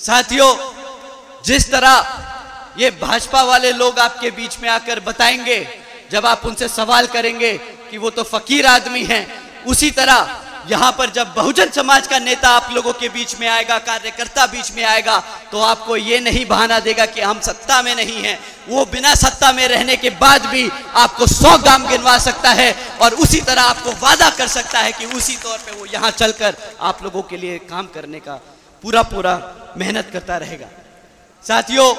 साथियों, जिस तरह ये भाजपा वाले लोग आपके बीच में आकर बताएँगे, जब आप उनसे सवाल करेंगे कि वो तो फकीर आदमी हैं, उसी तरह यहाँ पर जब बहुजन समाज का नेता आप लोगों के बीच में आएगा, कार्यकर्ता बीच में आएगा तो आपको ये नहीं बहाना देगा कि हम सत्ता में नहीं हैं। वो बिना सत्ता में रहने के बाद भी आपको सौ गाँव गिनवा सकता है और उसी तरह आपको वादा कर सकता है कि उसी तौर पे वो यहाँ चलकर आप लोगों के लिए काम करने का पूरा पूरा मेहनत करता रहेगा। साथियों,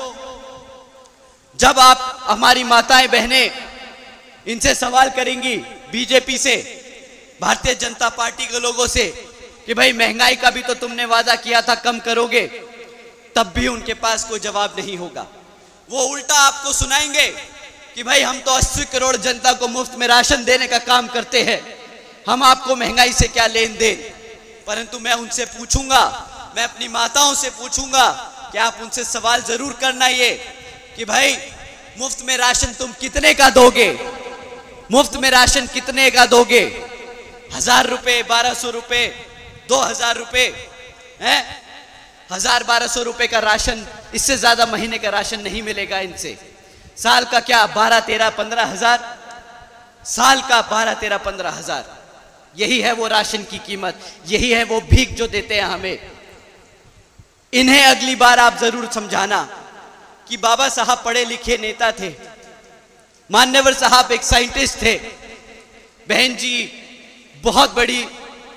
जब आप हमारी माताएँ, बहनें इनसे सवाल करेंगी बीजेपी से, भारतीय जनता पार्टी के लोगों से, कि भाई महँगाई का भी तो तुमने वादा किया था, कम करोगे, तब भी उनके पास कोई जवाब नहीं होगा। वो उल्टा आपको सुनाएँगे कि भाई हम तो 80 करोड़ जनता को मुफ़्त में राशन देने का काम करते हैं, हम आपको महँगाई से क्या लेन देन? परंतु मैं उनसे पूछूँगा मैं अपनी माताओं से पूछूँगा कि आप उनसे सवाल ज़रूर करना ये, कि भाई, मुफ़्त में राशन तुम कितने का दोगे? मुफ़्त में राशन कितने का दोगे? हज़ार रुपए, बारह सौ रुपए, दो हज़ार रुपए, है? हज़ार, बारह सौ रुपए का राशन, इससे ज़्यादा महीने का राशन नहीं मिलेगा इनसे। साल का क्या? बारह, तेरह, पंद्रह हज़ार? साल का बारह, तेरह, पंद्रह हज़ार। यही है वो राशन की कीमत, यही है वो भीख जो देते हैं हमें। इन्हें अगली बार आप ज़रूर समझाना कि बाबा साहब पढ़े लिखे नेता थे, मान्यवर साहब एक साइंटिस्ट थे। बहन जी बहुत बड़ी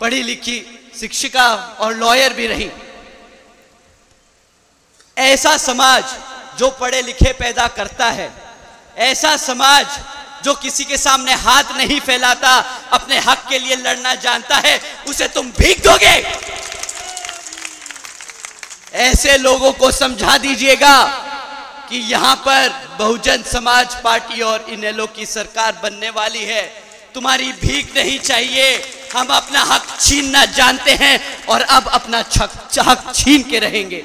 पढ़ी लिखी शिक्षिका और लॉयर भी रही। ऐसा समाज जो पढ़े लिखे पैदा करता है, ऐसा समाज जो किसी के सामने हाथ नहीं फैलाता, अपने हक के लिए लड़ना जानता है, उसे तुम भीग दोगे ऐसे लोगों को समझा दीजिएगा कि यहाँ पर बहुजन समाज पार्टी और इनेलो की सरकार बनने वाली है। तुम्हारी भीख नहीं चाहिए। हम अपना हक छीनना जानते हैं और अब अपना हक छीन के रहेंगे।